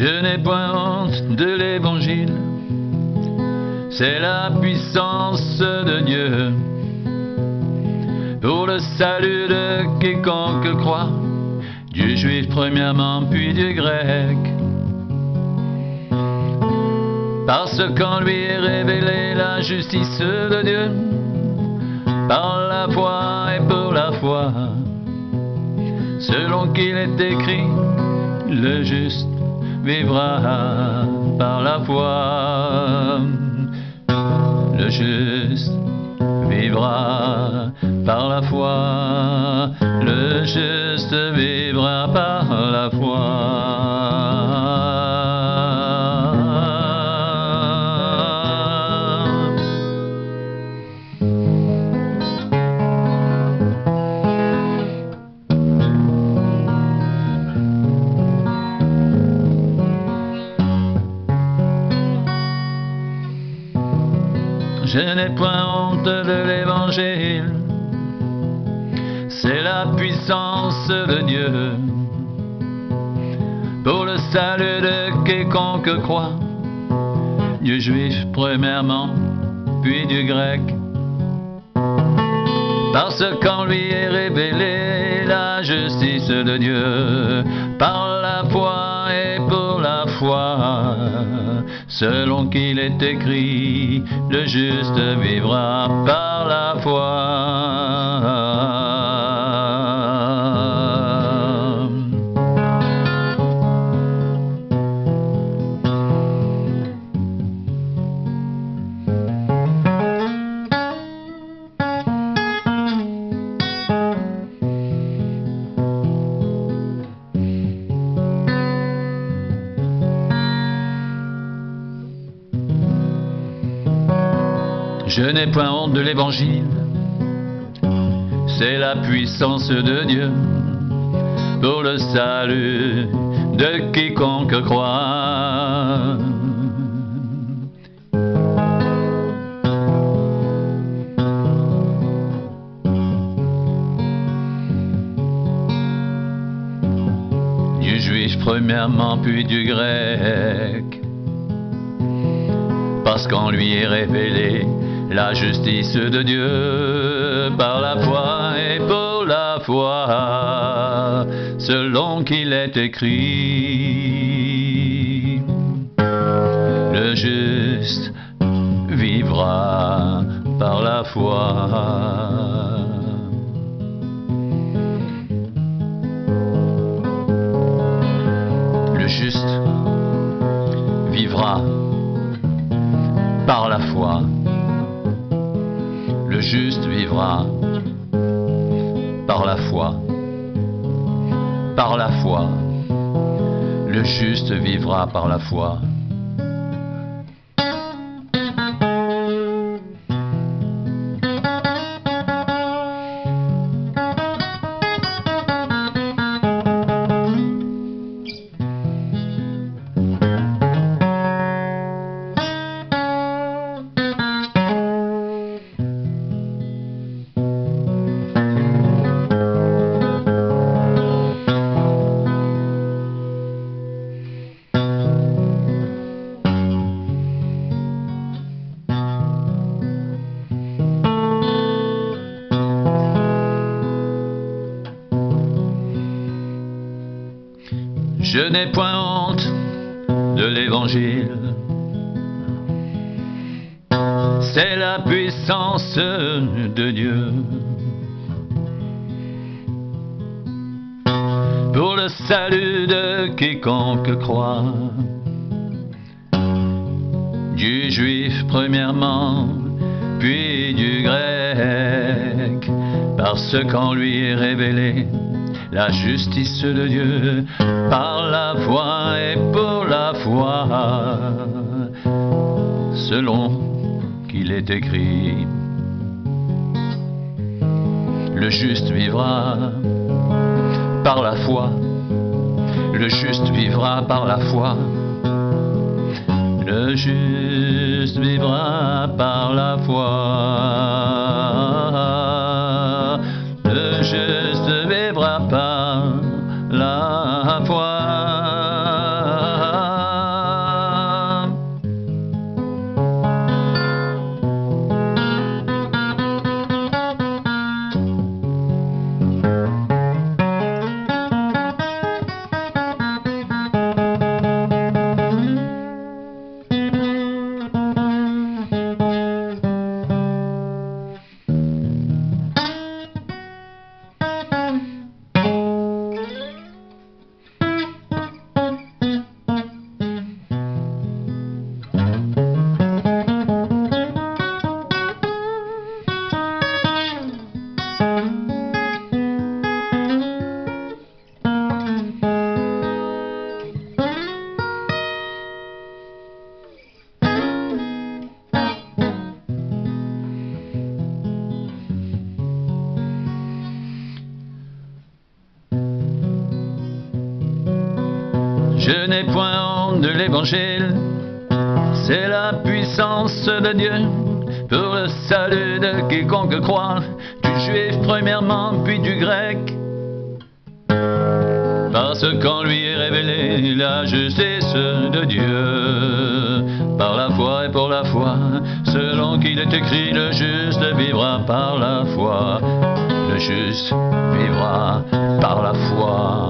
Je n'ai point honte de l'évangile, c'est la puissance de Dieu pour le salut de quiconque croit, du juif premièrement puis du grec. Parce qu'en lui est révélée la justice de Dieu, par la foi et pour la foi, selon qu'il est écrit, le juste vivra par la foi. Le juste vivra par la foi. Le juste vivra par la foi. Je n'ai point honte de l'évangile, c'est la puissance de Dieu. Pour le salut de quiconque croit, du juif premièrement, puis du grec. Parce qu'en lui est révélée la justice de Dieu, par la foi et pour la foi, selon qu'il est écrit, le juste vivra par la foi. Je n'ai point honte de l'évangile, c'est la puissance de Dieu pour le salut de quiconque croit. Du juif premièrement, puis du grec parce qu'en lui est révélée la justice de Dieu par la foi et pour la foi, selon qu'il est écrit. Le juste vivra par la foi. Par la foi. Le juste vivra par la foi. Je n'ai point honte de l'évangile. C'est la puissance de Dieu. Pour le salut de quiconque croit. Du juif premièrement, puis du grec. Parce qu'en lui est révélé la justice de Dieu par la foi et pour la foi, selon qu'il est écrit. Le juste vivra par la foi, le juste vivra par la foi. Le juste vivra par la foi. L'évangile, c'est la puissance de Dieu pour le salut de quiconque croit, du juif premièrement, puis du grec. Parce qu'en lui est révélée la justice de Dieu, par la foi et pour la foi, selon qu'il est écrit, le juste vivra par la foi, le juste vivra par la foi.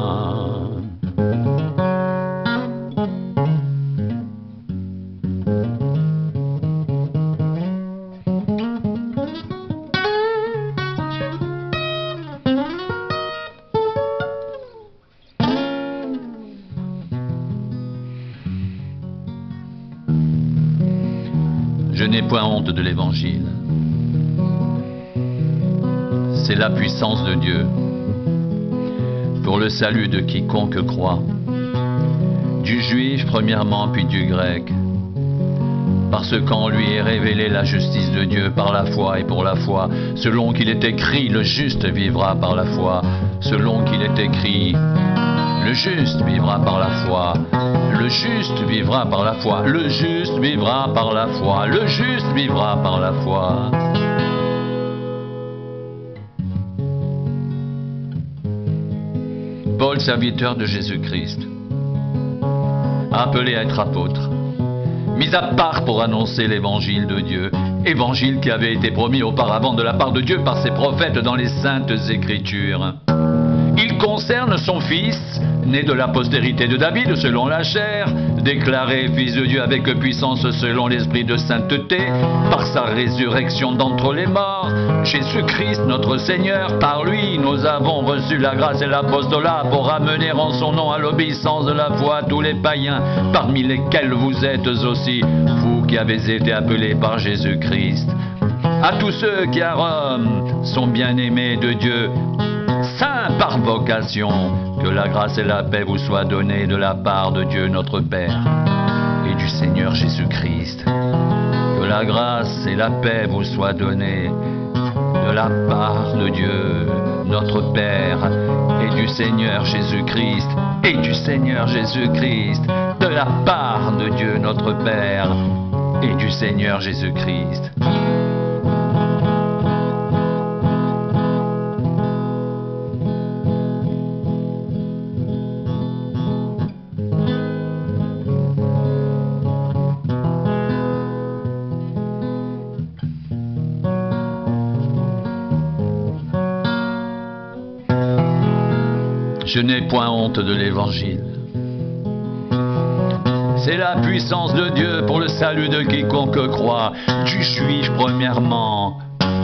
Je n'ai point honte de l'évangile. C'est la puissance de Dieu pour le salut de quiconque croit, du juif premièrement puis du grec, parce qu'en lui est révélée la justice de Dieu par la foi et pour la foi, selon qu'il est écrit, le juste vivra par la foi, selon qu'il est écrit, le juste vivra par la foi. Le juste vivra par la foi. Le juste vivra par la foi. Le juste vivra par la foi. Paul, serviteur de Jésus-Christ, appelé à être apôtre, mis à part pour annoncer l'évangile de Dieu, évangile qui avait été promis auparavant de la part de Dieu par ses prophètes dans les saintes écritures. Son fils, né de la postérité de David selon la chair, déclaré fils de Dieu avec puissance selon l'esprit de sainteté, par sa résurrection d'entre les morts, Jésus-Christ notre Seigneur, par lui nous avons reçu la grâce et l'apostolat pour ramener en son nom à l'obéissance de la foi tous les païens, parmi lesquels vous êtes aussi, vous qui avez été appelés par Jésus-Christ. À tous ceux qui à Rome sont bien-aimés de Dieu, saints par vocation, que la grâce et la paix vous soient données de la part de Dieu notre Père et du Seigneur Jésus-Christ. Que la grâce et la paix vous soient données de la part de Dieu notre Père et du Seigneur Jésus-Christ et du Seigneur Jésus-Christ, de la part de Dieu notre Père et du Seigneur Jésus-Christ. Je n'ai point honte de l'évangile. C'est la puissance de Dieu pour le salut de quiconque croit, du juif premièrement,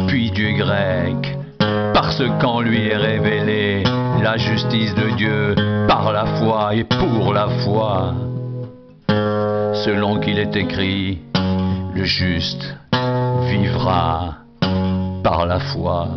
puis du grec, parce qu'en lui est révélée la justice de Dieu par la foi et pour la foi, selon qu'il est écrit, le juste vivra par la foi.